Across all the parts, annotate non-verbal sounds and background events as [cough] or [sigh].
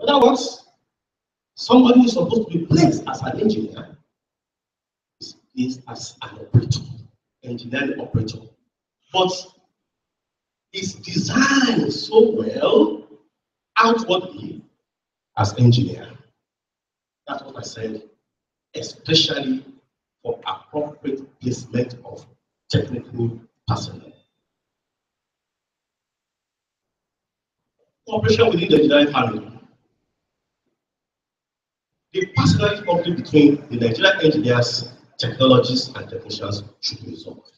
In other words, somebody who is supposed to be placed as an engineer is placed as an operator, engineering operator. But is designed so well outwardly as engineer. That's what I said, especially for appropriate placement of technical personnel. Cooperation within the Nigerian family. The personality conflict between the Nigerian engineers, technologists, and technicians should be resolved.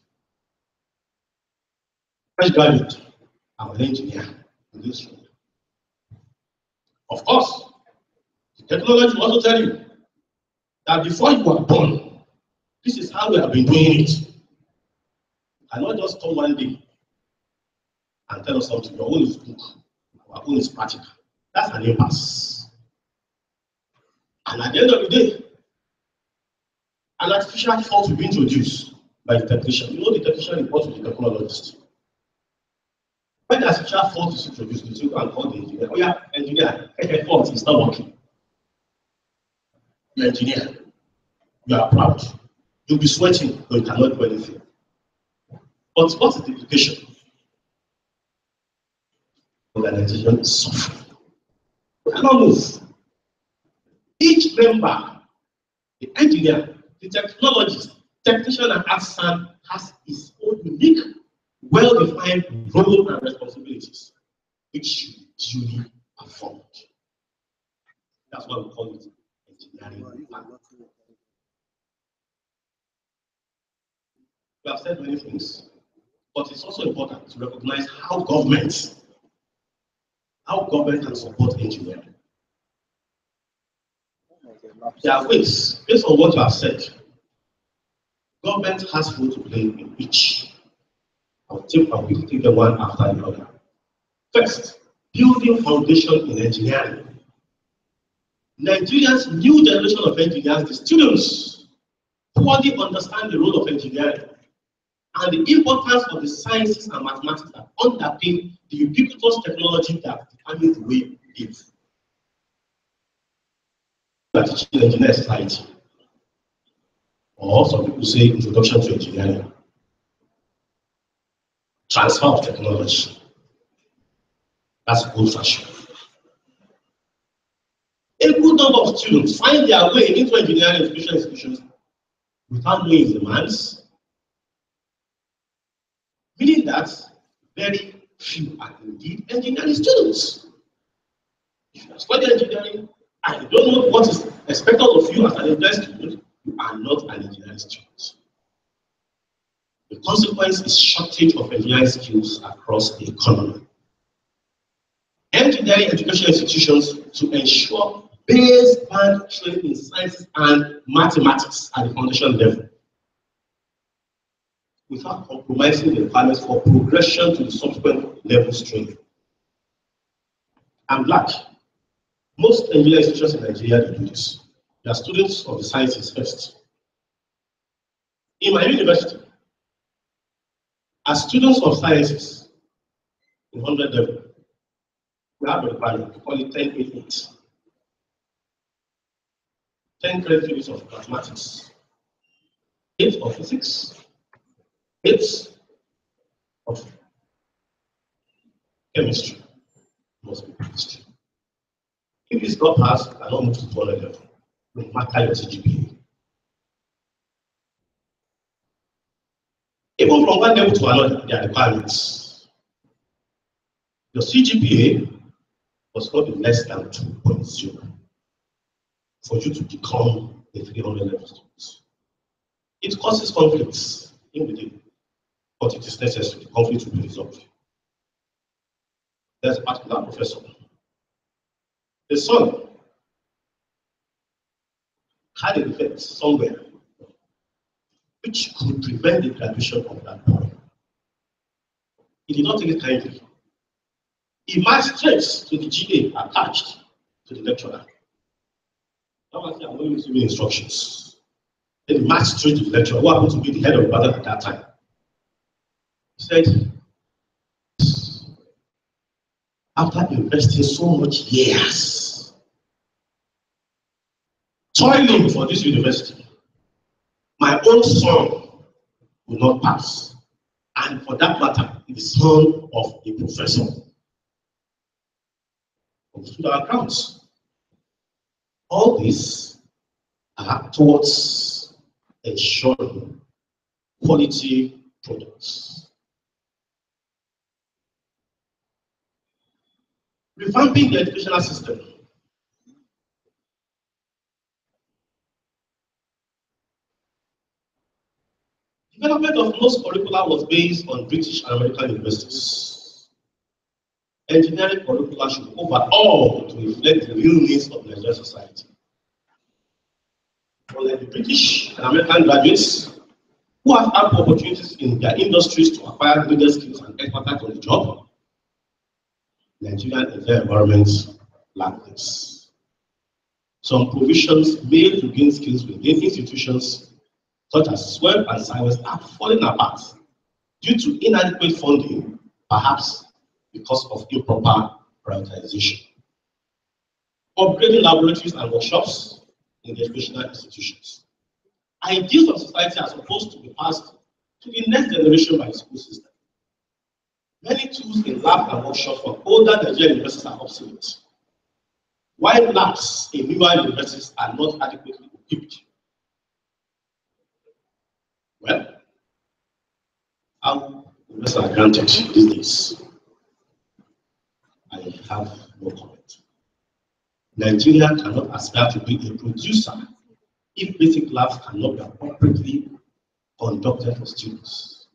Fresh graduate, I'm an engineer in this room. Of course, the technology will also tell you that before you were born, this is how we have been doing it. You cannot just come one day and tell us something. Your own is book, our own is practical. That's an impasse. And at the end of the day, an artificial fault will be introduced by the technician. You know the technician reports to the technologist. When the artificial fault is introduced, you go and call the engineer. Oh yeah, engineer, a fault is not working. You're engineer. You are proud. You'll be sweating, but you cannot do anything. But what is the implication? Organization is suffering. You cannot move. Each member, the engineer, the technologist, technician, and artisan has his own unique, well-defined role and responsibilities, which should be duly performed. That's why we call it engineering. We have said many things, but it's also important to recognize how governments, how government can support engineering. There are ways, based on what you have said, government has to play in each. Take, I'll take one after the other. First, building foundation in engineering. Nigeria's new generation of engineers, the students, poorly understand the role of engineering and the importance of the sciences and mathematics that underpin the ubiquitous technology that the way we live. Teaching engineer society, or some people say introduction to engineering, transfer of technology. That's old fashioned. A good number of students find their way into engineering education institutions without knowing its demands, meaning that very few are indeed engineering students. If you are studying engineering and you don't know what is expected of you as an engineering student, you are not an engineering student. The consequence is shortage of engineering skills across the economy. Engineering education institutions to ensure base-band training in sciences and mathematics at the foundation level without compromising the requirements for progression to the subsequent level training. I'm glad most engineering institutions in Nigeria do this. They are students of the sciences first. In my university, as students of sciences in 100 level, we have a requirement, we call it 1088. 10 credit units of mathematics, 8 of physics, 8 of chemistry, must be chemistry. If this not pass, I don't move to 200 level, no matter your CGPA. Even from one level to another, there are requirements. Your CGPA must not be less than 2.0 for you to become a 300 level student. It causes conflicts in within, but it is necessary. The conflict will be resolved. There's a particular professor. The son had a defect somewhere which could prevent the graduation of that boy. He did not take it kindly. He marched straight to the GA attached to the lecturer. That was I'm only receiving instructions. Then he marched straight to the lecturer, who happened to be the head of the department at that time. He said, after investing so much years toiling for this university, my own son will not pass. And for that matter, the son of a professor. Understood our grounds. All these are towards ensuring quality products. Revamping the educational system. Development of most curricula was based on British and American universities. Engineering curricula should overall to reflect the real needs of Nigerian society. Unlike the British and American graduates who have ample opportunities in their industries to acquire greater skills and expertise on the job, Nigerian environments like this. Some provisions made to gain skills within institutions such as SWEP and SIWES are falling apart due to inadequate funding, perhaps because of improper prioritization. Upgrading laboratories and workshops in the educational institutions. Ideas of society are supposed to be passed to the next generation by the school system. Many tools in lab and workshops for older Nigerian universities are obsolete, while labs in newer universities are not adequately equipped well, how investors are granted these days? I have no comment. Nigeria cannot aspire to be a producer if basic labs cannot be appropriately conducted for students.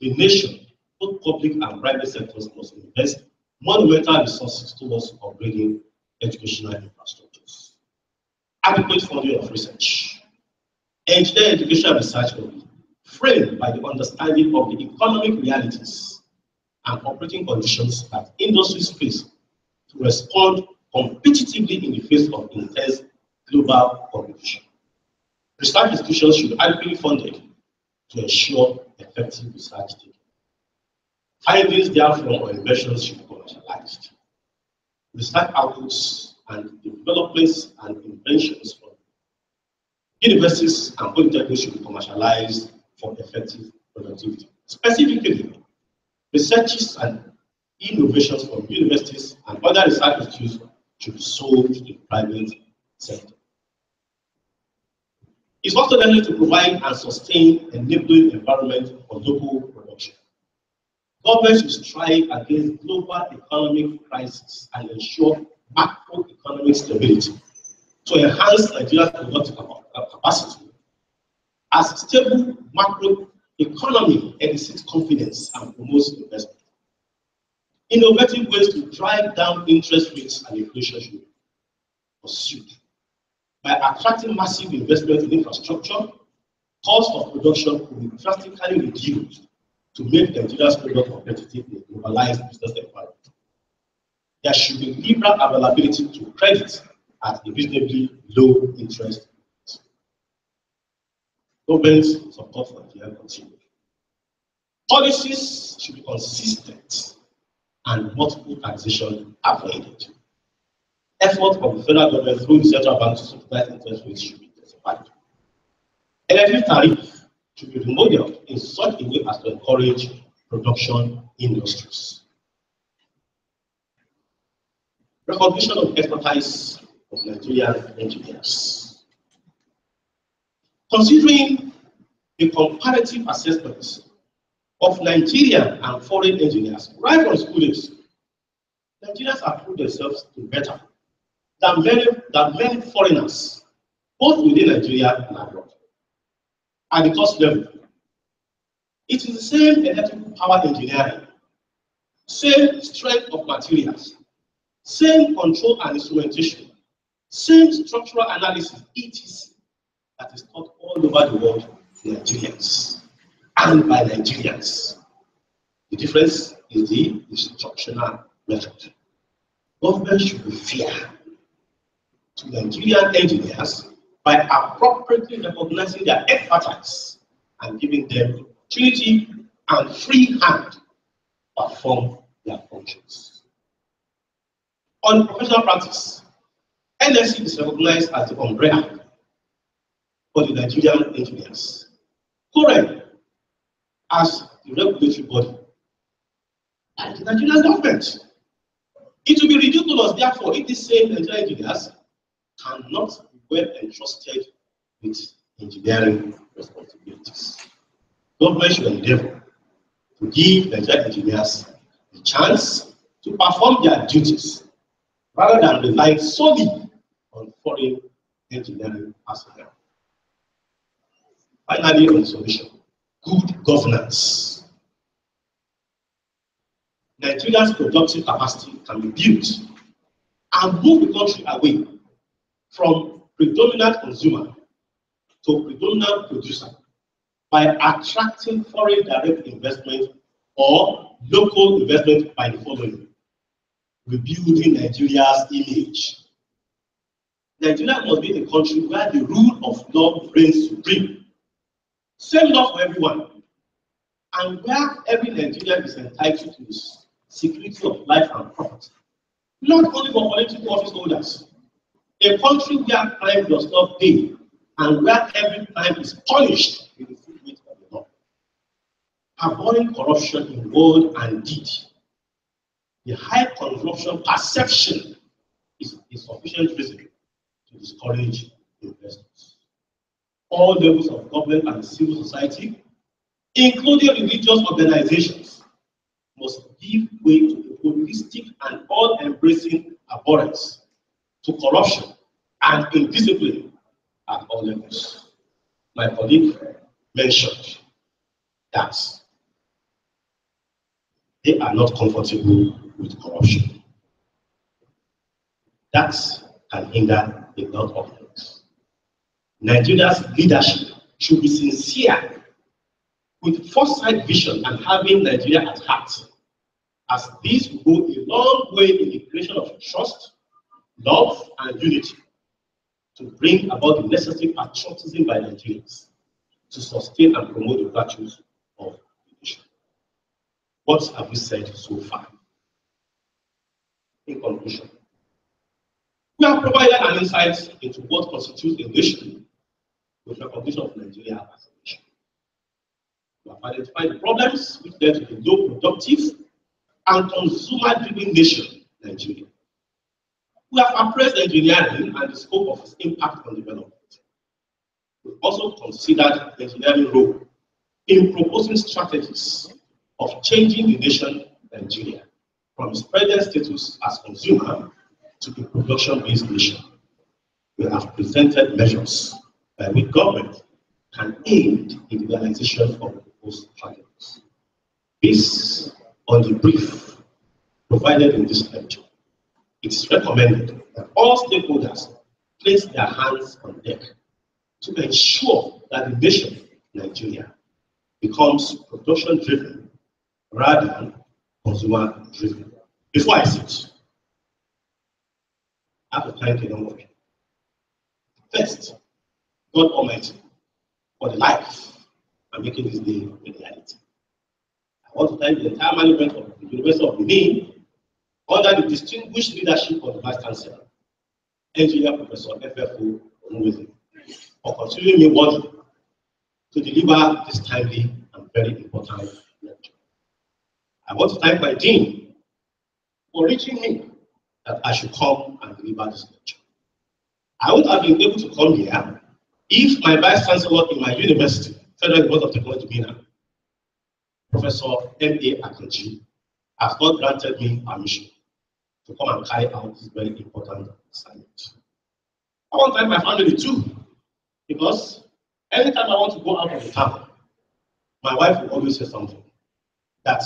The nation, both public and private sectors, must invest monumental resources towards upgrading educational infrastructures. Adequate funding of research. Engineering education research will be framed by the understanding of the economic realities and operating conditions that industries face to respond competitively in the face of intense global competition. Research institutions should be adequately funded to ensure effective research taking. Findings therefrom or inventions should be commercialized. Research outputs and developments and inventions from universities and polytechnics should be commercialized for effective productivity. Specifically, researches and innovations from universities and other research institutes should be sold to the private sector. It's also necessary to provide and sustain enabling environment for local production. Government should strive against global economic crisis and ensure macroeconomic stability to enhance Nigeria's productive capacity as a stable macro economy elicits confidence and promotes investment. Innovative ways to drive down interest rates and inflation should be pursued. By attracting massive investment in infrastructure, cost of production will be drastically reduced to make Nigeria's product competitive in a globalized business environment. There should be liberal availability to credit at a reasonably low interest rate. Government support for Nigeria continue. Policies should be consistent and multiple taxation avoided. Efforts of the federal government through the central bank to subsidize interest rates should be intensified. Electric tariff should be remodeled in such a way as to encourage production industries. Recognition of expertise of Nigerian engineers. Considering the comparative assessments of Nigerian and foreign engineers right from school days, Nigerians have proved themselves to better than many, than many foreigners, both within Nigeria and abroad. At the cost level, it is the same electrical power engineering, same strength of materials, same control and instrumentation, same structural analysis, etc that is taught all over the world to Nigerians and by Nigerians. The difference is the instructional method. Government should be fair to Nigerian engineers by appropriately recognizing their expertise and giving them opportunity and free hand to perform their functions. On professional practice, NSE is recognized as the umbrella for the Nigerian engineers. COREN, as the regulatory body, and the Nigerian government. It will be ridiculous, therefore, if the same Nigerian engineers cannot well entrusted with engineering responsibilities. Government should endeavor to give Nigerian engineers the chance to perform their duties rather than rely solely on foreign engineering personnel. Finally, on the solution, good governance. Nigeria's productive capacity can be built and move the country away from predominant consumer to predominant producer by attracting foreign direct investment or local investment by the following. Rebuilding Nigeria's image. Nigeria must be a country where the rule of law reigns supreme. Same law for everyone. And where every Nigerian is entitled to the security of life and property. Not only for political office holders. A country where crime does not pay and where every crime is punished with the full weight of the law. Avoiding corruption in word and deed. The high corruption perception is a sufficient reason to discourage investors. All levels of government and civil society, including religious organizations, must give way to a holistic and all-embracing abhorrence to corruption and indiscipline at all levels. My colleague mentioned that they are not comfortable with corruption. That can hinder a lot of things. Nigeria's leadership should be sincere with foresight vision and having Nigeria at heart, as this will go a long way in the creation of trust, love, and unity to bring about the necessary patriotism by Nigerians to sustain and promote the virtues of the nation. What have we said so far? In conclusion, we have provided an insight into what constitutes a nation with recognition of Nigeria as a nation. We have identified the problems which led to the low productive and consumer-driven nation, Nigeria. We have appraised engineering and the scope of its impact on development. We also considered the engineering role in proposing strategies of changing the nation, Nigeria, from its present status as consumer to a production-based nation. We have presented measures by which government can aid in the realization of proposed strategies. This on the brief provided in this lecture. It is recommended that all stakeholders place their hands on deck to ensure that the nation, Nigeria, becomes production driven rather than consumer driven. Before I sit, I have to thank of people. First, God Almighty, for the life and making this day a reality. I want to thank the entire management of the University of Benin under the distinguished leadership of the Vice Chancellor, Engineer Professor FFO Orumwense, for considering me worthy to deliver this timely and very important lecture. I want to thank my dean for reaching me that I should come and deliver this lecture. I would have been able to come here if my vice chancellor in my university, Federal University of Technology, Minna, Professor M.A. Akanji, has not granted me permission to come and carry out this very important assignment. I want to thank my family too, because anytime I want to go out of the town, my wife will always say something that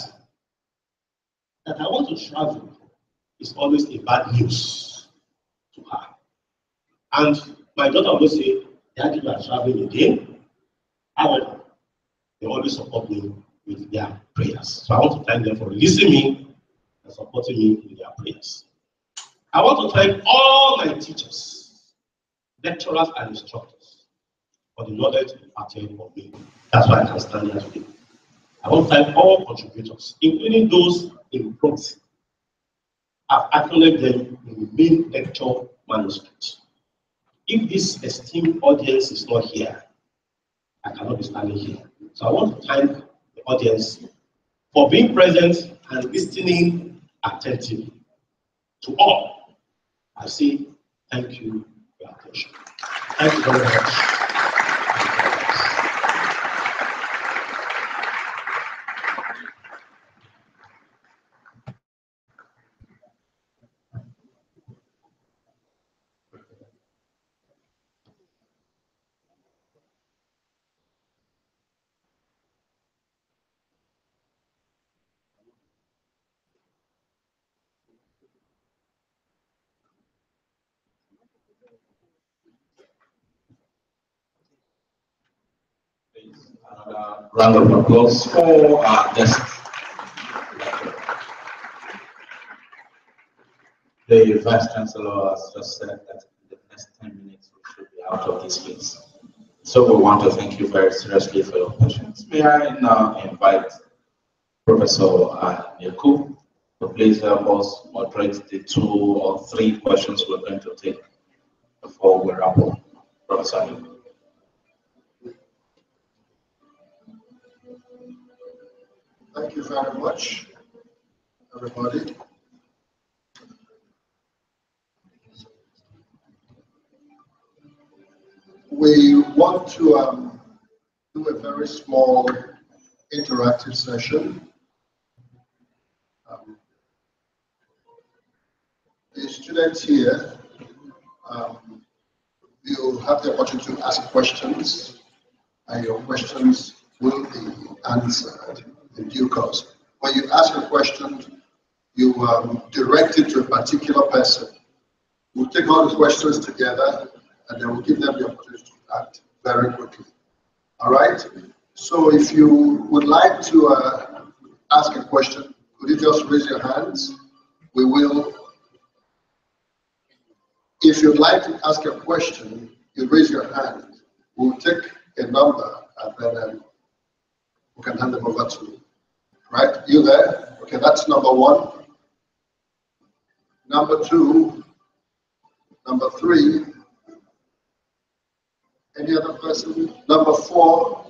that I want to travel is always a bad news to her. And my daughter always say, Daddy, you are traveling again. However, they always support me with their prayers. So I want to thank them for releasing me and supporting me with their prayers. I want to thank all my teachers, lecturers, and instructors for the knowledge imparted on me. That's why I can stand here today. I want to thank all contributors, including those in proxy. I've acknowledged them in the main lecture manuscript. if this esteemed audience is not here, I cannot be standing here. So I want to thank the audience for being present and listening attentively. To all, I say thank you for your attention. Thank you very much. Round of applause for our guest. The Vice Chancellor has just said that in the next 10 minutes we should be out of this place. So we want to thank you very seriously for your patience. May I now invite Professor uh, Yaku to please help us moderate the two or three questions we're going to take before we wrap up. Professor. Thank you very much, everybody. We want to um, do a very small interactive session. Um, the students here, um, you'll have the opportunity to ask questions, and your questions will be answered in due course. When you ask a question, you um, direct it to a particular person. We'll take all the questions together and then we'll give them the opportunity to act very quickly. All right? So if you would like to uh, ask a question, could you just raise your hands? We will. If you'd like to ask a question, you raise your hand. We'll take a number and then um, we can hand them over to you. Right? You there? Okay, that's number one. Number two. Number three. Any other person? Number four.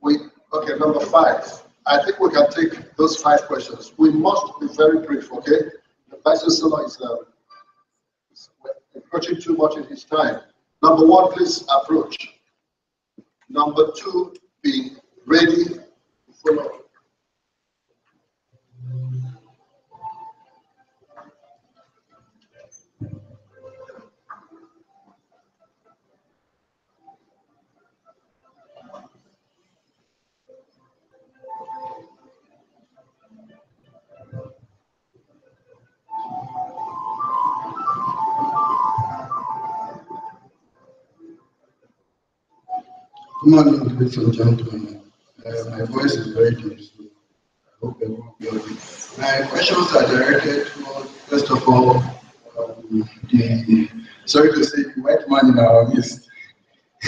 We okay, number five. I think we can take those five questions. We must be very brief, okay? The Vice Chancellor is uh, encroaching too much in his time. Number one, please approach. Number two, be ready follow. Come on, do it for the gentleman. Uh, my voice is very deep, so I hope everyone will be My questions are directed to, first of all, um, the, sorry to say, white man in our midst, [laughs]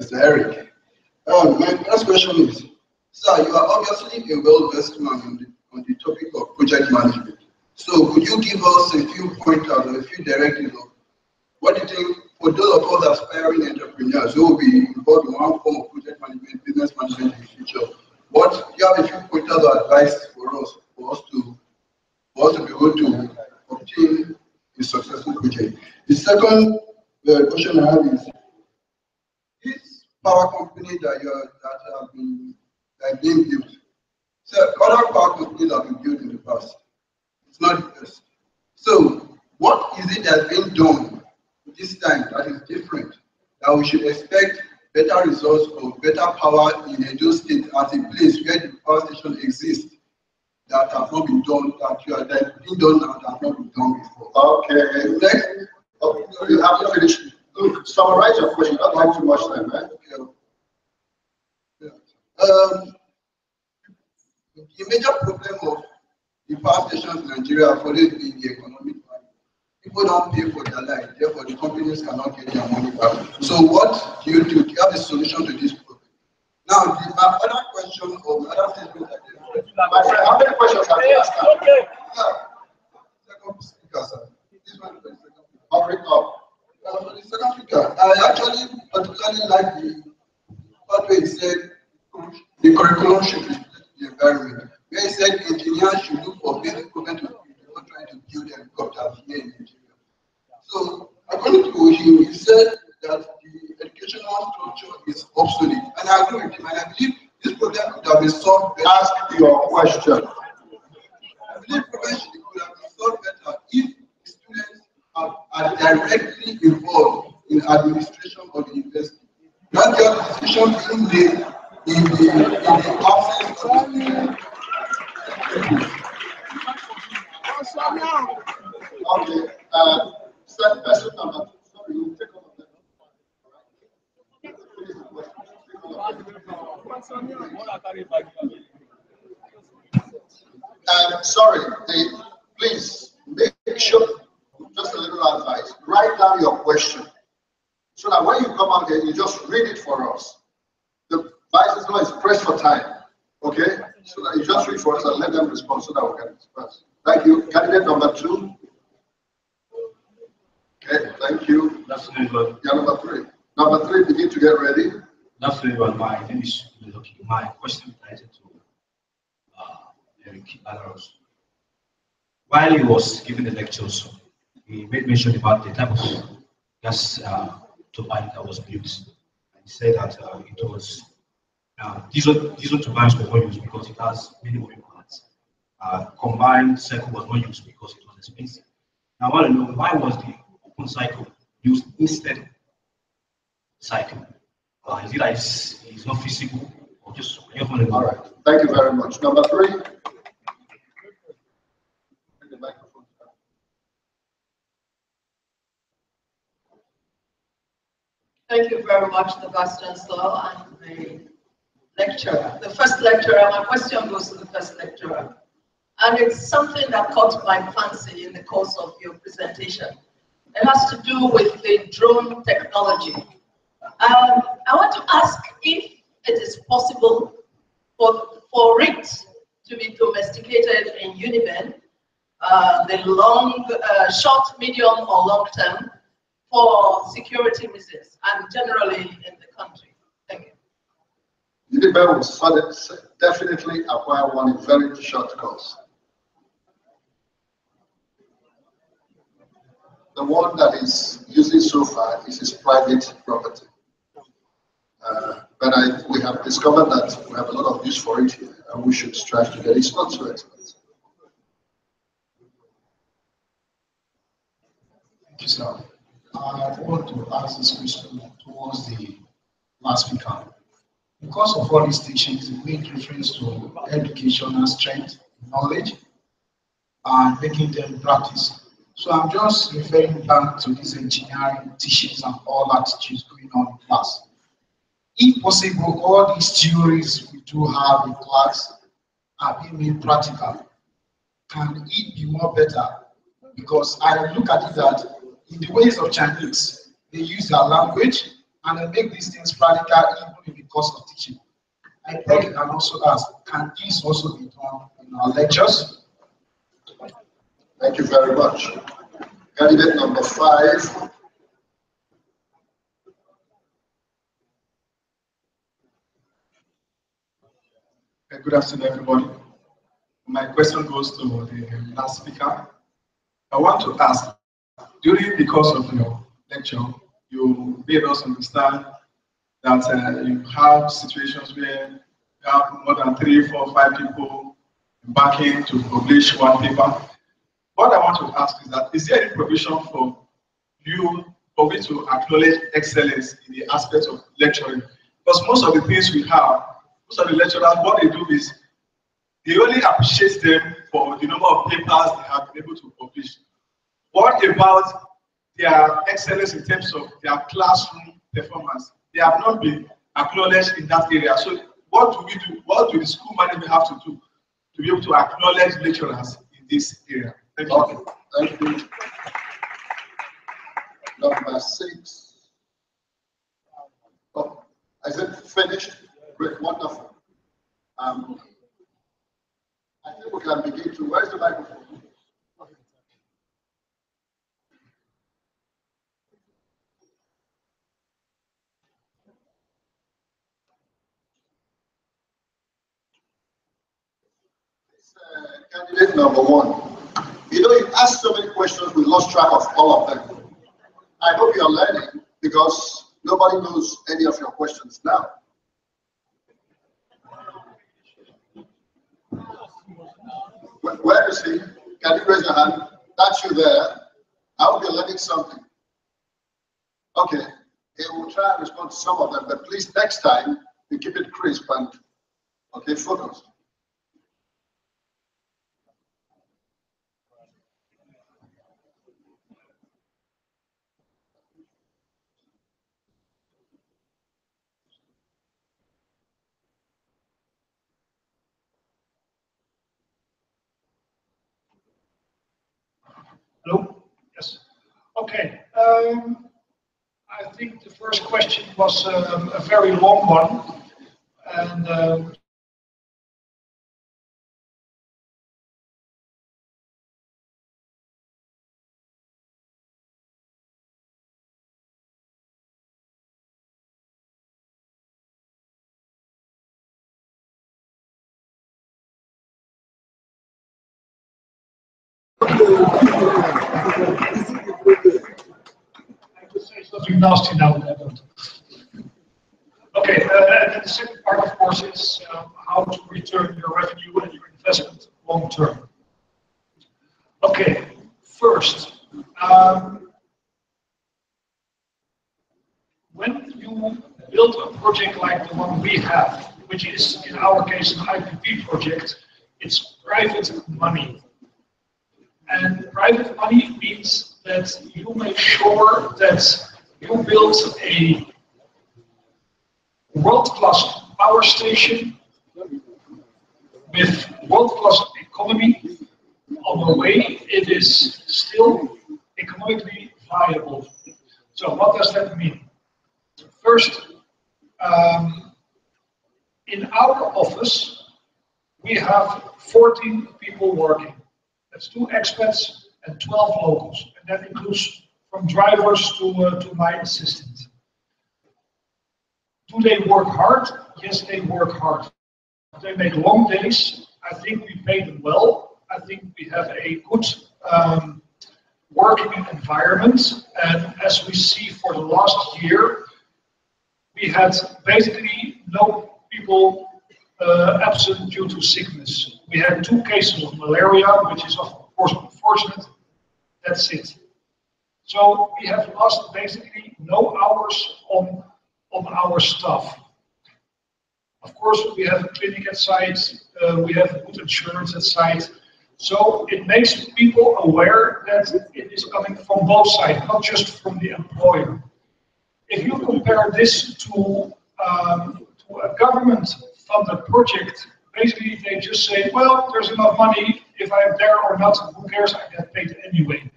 Mr. Eric. Um, my first question is, sir, you are obviously a well-versed man on the, on the topic of project management. So could you give us a few pointers or a few directives of what do you think for those of us aspiring entrepreneurs who will be involved in one form of project management, business management in the future, what you have a few pointers or advice for us, for us to, for us to be able to obtain a successful project. The second uh, question I have is, this power company that you are, that have been that been built, so other power companies have been built in the past. It's not the best. So, what is it that's been done this time that is different, that we should expect better results or better power in Edo State as a place where the power station exists that have not been done, that you are that been done that have not been done before. Okay. Next, oh, you have to finish. Look, summarize your question. I don't have too much time, right? Okay. Yeah. Um, the major problem of the power stations in Nigeria been the economic people don't pay for their life, therefore the companies cannot get their money back. So what do you do? Do you have a solution to this problem? Now, the, my uh, other question or other things that my friend, how many questions have you asked? Uh, okay. Second speaker, sir. This one is second speaker. Africa. Uh, for the second speaker, I actually particularly like the part where he said the curriculum should reflect the environment. Where he said engineers should look for basic components not trying to build helicopters here in Nigeria. So according to him, he said that the educational structure is obsolete. And I agree with him, and I believe this problem could have been solved better. Ask your question. I believe problem should could have been solved better if the students are, are directly involved in administration of the university. Not just decision being made in the, in the absence of the. Okay, uh, sorry. Um, sorry, the, please, make sure, just a little advice, write down your question. So that when you come out here, you just read it for us. The vice is pressed for time, okay? So that you just read for us and let them respond so that we can discuss. Thank you. Candidate number two. Okay, thank you. That's Yeah, number three. Number three, begin to get ready. that's what my, name is okay, my question related to, uh, Eric Lathouwers. While he was giving the lectures, he made mention about the type of gas, uh, turbine that was built. And he said that, uh, it was, uh, diesel, diesel turbines were not used because it has many moving parts. Uh, combined cycle was not used because it was expensive. Now, I want to know why was the cycle used instead cycle? Uh, is it's, it's not feasible or just, I just want to. All right, thank you very much. Number three. Bring the microphone down. Thank you very much, the Vice Chancellor and the lecturer. The first lecturer, my question goes to the first lecturer. And it's something that caught my fancy in the course of your presentation. It has to do with the drone technology. Um, I want to ask if it is possible for, for it to be domesticated in Uniben, uh, the long, uh, short, medium, or long term, for security reasons and generally in the country. Thank you. Uniben will definitely acquire one in very short course. The one that is using so far is his private property. Uh, But I, we have discovered that we have a lot of use for it here, and we should strive to get it. Expensive. Thank you, sir. I want to ask this question towards the last speaker. Because of all these teachings, it made reference to educational strength, knowledge, and making them practice. So I'm just referring back to these engineering teachings and all that which going on in class. If possible, all these theories we do have in class are being made practical. Can it be more better? Because I look at it that in the ways of Chinese, they use their language and they make these things practical even in the course of teaching. I think and also ask, can this also be done in our lectures? Thank you very much. Candidate number five. Uh, Good afternoon, everybody. My question goes to the last speaker. I want to ask, during the course of your lecture, you made us understand that uh, you have situations where you have more than three, four, five people backing to publish one paper. What I want to ask is that, is there any provision for you, for me to acknowledge excellence in the aspect of lecturing? Because most of the things we have, most of the lecturers, what they do is they only appreciate them for the number of papers they have been able to publish. What about their excellence in terms of their classroom performance? They have not been acknowledged in that area. So what do we do? What do the school management have to do to be able to acknowledge lecturers in this area? Thank you. thank you. Number six. Oh, is it finished? Great, wonderful. Um, I think we can begin to, where's the microphone? Uh, candidate number one. You know, you asked so many questions, we lost track of all of them. I hope you're learning because nobody knows any of your questions now. Where, is he? Can you raise your hand? That's you there. I hope you're learning something. Okay, he will try and respond to some of them, but please next time you keep it crisp and okay, focused. Hello? Yes. Okay. Um, I think the first question was um, a very long one. And um, I say nasty now. Okay, uh, and the second part, of course, is um, how to return your revenue and your investment long term. Okay, first, um, when you build a project like the one we have, which is in our case an IPP project, it's private money. And private money means that you make sure that you build a world-class power station with world-class economy. On the way, it is still economically viable. So what does that mean? First, um, in our office, we have 14 people working. That's two expats and 12 locals, and that includes from drivers to, uh, to my assistant. Do they work hard? Yes, they work hard. They make long days. I think we pay them well. I think we have a good um, working environment. And as we see for the last year, we had basically no people uh, absent due to sickness. We had two cases of malaria, which is of course unfortunate. That's it. So we have lost basically no hours on, on our staff. Of course, we have a clinic at site, uh, we have good insurance at site. So it makes people aware that it is coming from both sides, not just from the employer. If you compare this to, um, to a government funded project, basically they just say, well, there's enough money, if I'm there or not, who cares, I get paid anyway.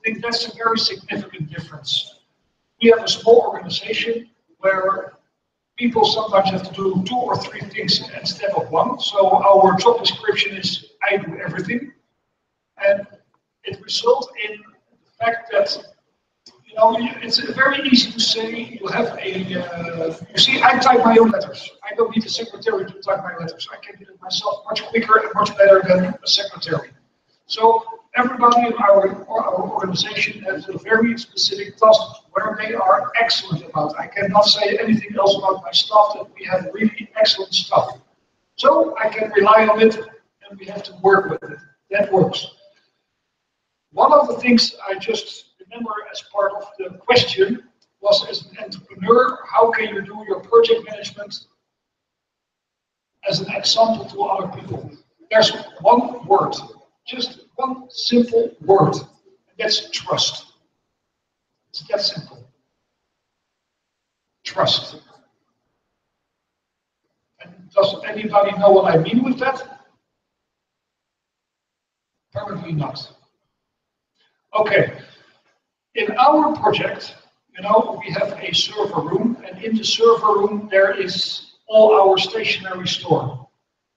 I think that's a very significant difference. We have a small organization where people sometimes have to do two or three things instead of one. So our job description is I do everything. And it results in the fact that you know, it's very easy to say you have a, uh, you see, I type my own letters. I don't need a secretary to type my letters. I can do it myself much quicker and much better than a secretary. So everybody in our, our organization has a very specific task where they are excellent about. I cannot say anything else about my staff that we have really excellent staff. So I can rely on it and we have to work with it. That works. One of the things I just remember as part of the question was as an entrepreneur, how can you do your project management as an example to other people? There's one word, just one simple word, that's trust. It's that simple. Trust. And does anybody know what I mean with that? Apparently not. Okay, in our project, you know, we have a server room, and in the server room there is all our stationery store.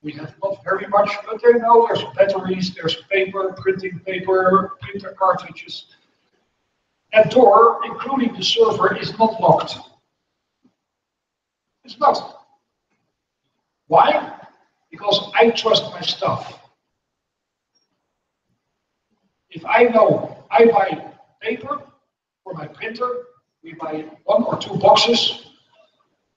We have not very much, but there know there's batteries, there's paper, printing paper, printer cartridges. That door, including the server, is not locked. It's not. Why? Because I trust my stuff. If I know I buy paper for my printer, we buy one or two boxes.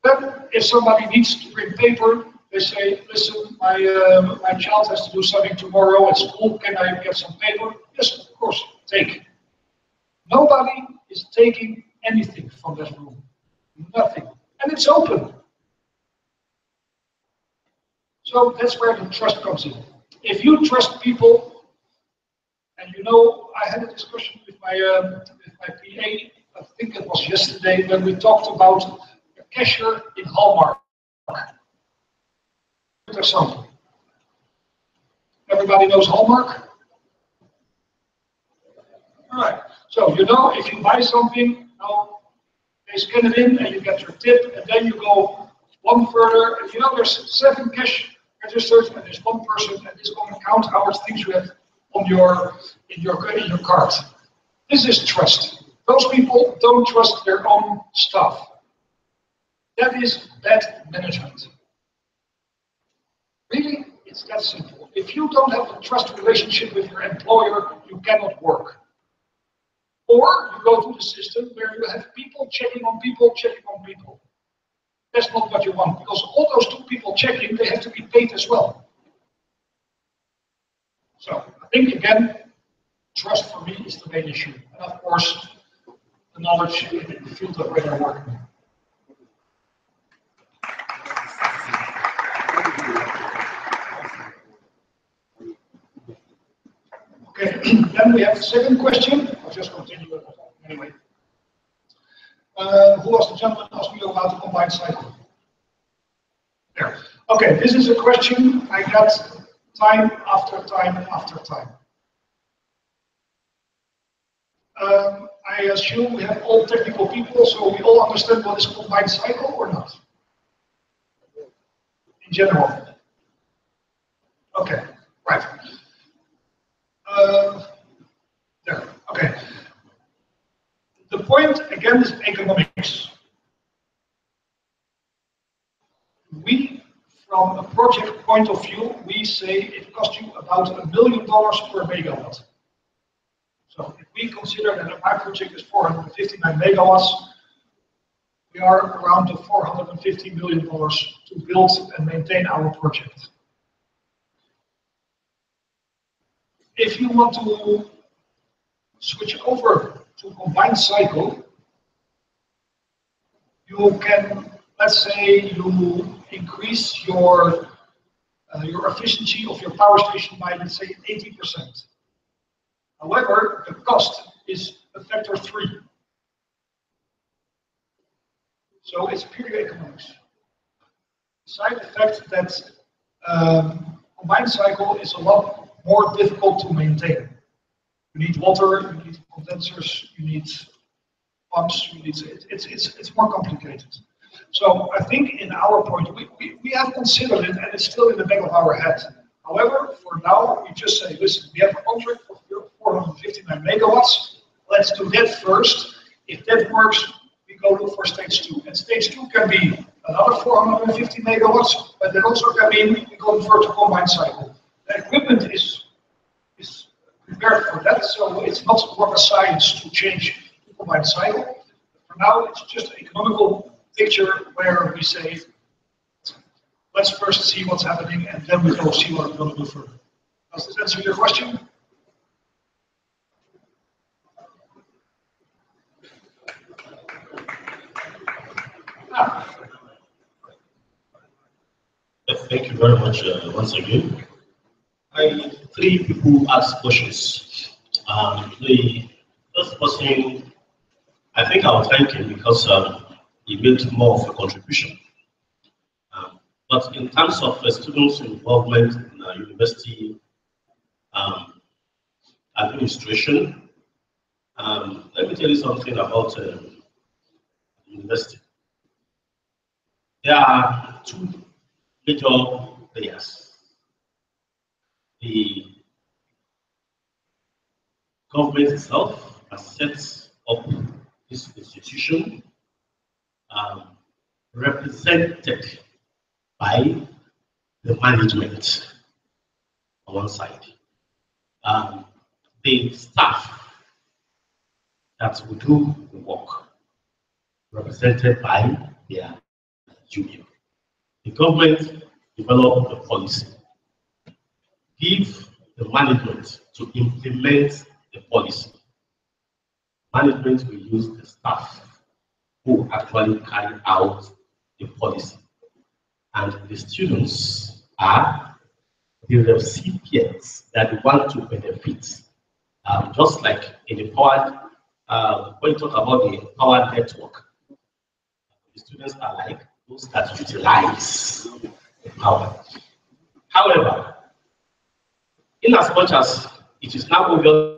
Then if somebody needs to print paper, they say, listen, my, uh, my child has to do something tomorrow at school, can I get some paper? Yes, of course, take. Nobody is taking anything from that room. Nothing. And it's open. So that's where the trust comes in. If you trust people, and you know, I had a discussion with my um, with my PA, I think it was yesterday, when we talked about a cashier in Hallmark. There's something. Everybody knows Hallmark? All right. So you know, if you buy something, now they scan it in and you get your tip, and then you go one further, and you know there's seven cash registers, and there's one person, and this going to count how much things you have on your in your in your cart. This is trust. Those people don't trust their own stuff. That is bad management. Really, it's that simple. If you don't have a trust relationship with your employer, you cannot work. Or you go to the system where you have people checking on people, checking on people. That's not what you want, because all those two people checking, they have to be paid as well. So I think again, trust for me is the main issue. And of course, the knowledge in the field of where they're working. Okay, then we have the second question. I'll just continue anyway. Uh, who was the gentleman asked me about the combined cycle? There. Okay, this is a question I got time after time after time. Um, I assume we have all technical people, so we all understand what is combined cycle or not? In general. Okay, right. Okay. The point again is economics. We, from a project point of view, we say it costs you about a million dollars per megawatt. So if we consider that my project is 459 megawatts, we are around the 450 million dollars to build and maintain our project. If you want to switch over to combined cycle, you can, let's say, you increase your uh, your efficiency of your power station by, let's say, 80%. However, the cost is a factor three. So it's purely economics. Side effect that um, combined cycle is a lot more difficult to maintain. You need water, you need condensers, you need pumps, you need, it, it's, it's, it's more complicated. So I think in our point, we, we, we have considered it and it's still in the back of our head. However, for now, we just say, listen, we have a contract for 459 megawatts. Let's do that first. If that works, we go look for stage two. And stage two can be another 450 megawatts, but that also can be we convert to combined cycle. The equipment is is prepared for that, so it's not rocket science to change to combined cycle. For now, it's just an economical picture where we say, let's first see what's happening, and then we go see what we're going to do further. Does this answer your question? Thank you very much uh, once again. I three people asked questions. Um, the first person, I think I'll thank him because um, he made more of a contribution. Um, but in terms of the students' involvement in the university um, administration, um, let me tell you something about um, university. There are two major players. The government itself has set up this institution um, represented by the management on one side. Um, the staff that will do the work represented by their union. The government develop the policy, give the management to implement the policy. Management will use the staff who actually carry out the policy. And the students are the recipients that want to benefit. Um, just like in the power, uh, when you talk about the power network, the students are like those that utilize the power. However, in as much as it is now obvious